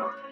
Okay.